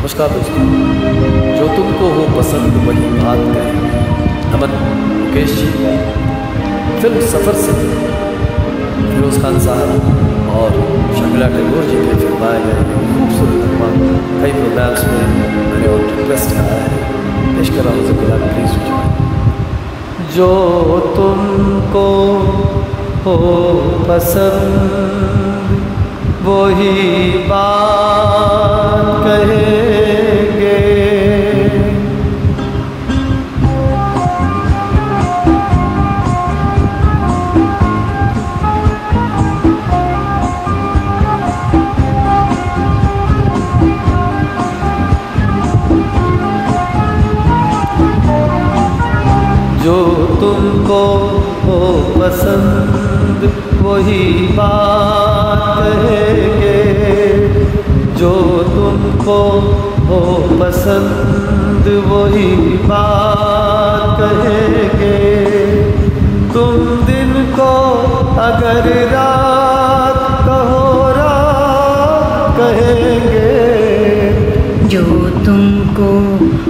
नमस्कार दोस्तों, जो तुमको हो पसंद, वही बात करें नमन, मुकेश जी। फ़िल्म सफ़र से फिरोज़ खान साहब और शर्मिला टैगोर जी के फिल्माए गए खूबसूरत नगमा कई प्रोग्राम्स में मैंने और रिक्वेस्ट आया है। पेश कर हूँ ज़िक्र प्लीज़ जो तुमको हो पसंद, वही बात कहेंगे जो तुमको हो पसंद, वही बात कहेंगे जो तुमको हो पसंद, वही बात कहेंगे तुम दिन को अगर रात कहो, रात कहेंगे। जो तुमको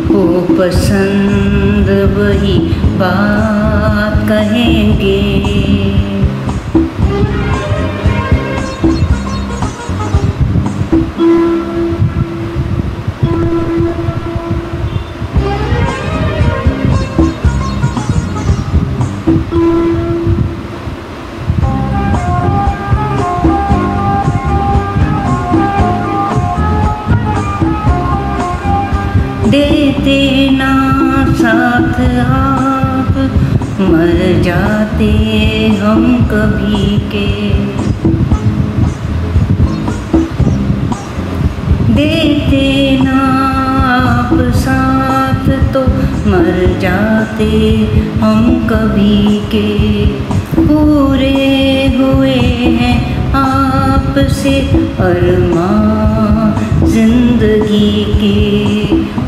हो पसंद, वही बात कहेंगे। देते ना मर जाते हम कभी के। देते ना आप साथ तो मर जाते हम कभी के। पूरे हुए हैं आपसे अरमान ज़िंदगी के।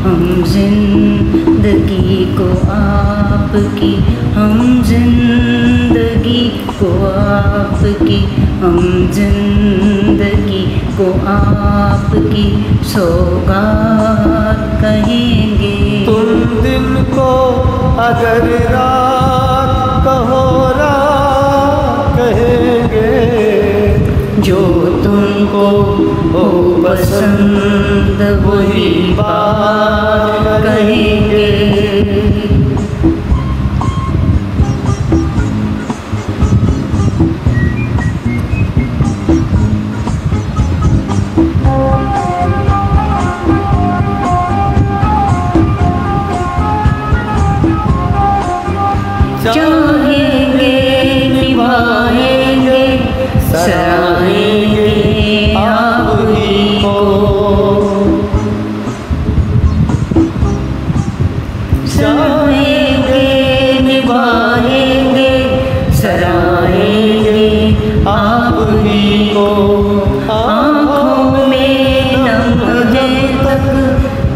हम ज़िंदगी को आपकी, हम ज़िंदगी को आपकी, हम ज़िंदगी को आपकी सौगात कहेंगे। तुम दिन को अगर रात जो तुमको हो पसंद वही बात कहेंगे। चाहेंगे निभाएँगे सराहेंगे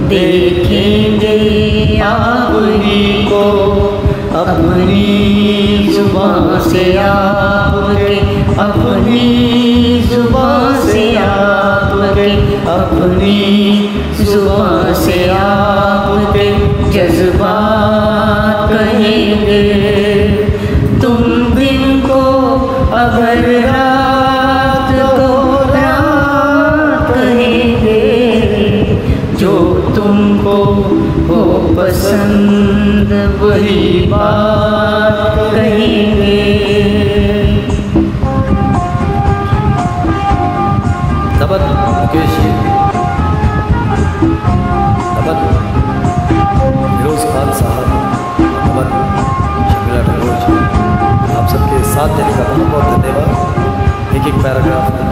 देखेंगे आप ही को अपनी ज़ुबान से आपके, अपनी ज़ुबान से आपके, अपनी ज़ुबान से आपके जज्बात कहेंगे। तुम दिन को अगर पसंद वही बात कहेंगे। आप सबके साथ देने का बहुत बहुत धन्यवाद। एक एक पैराग्राफ में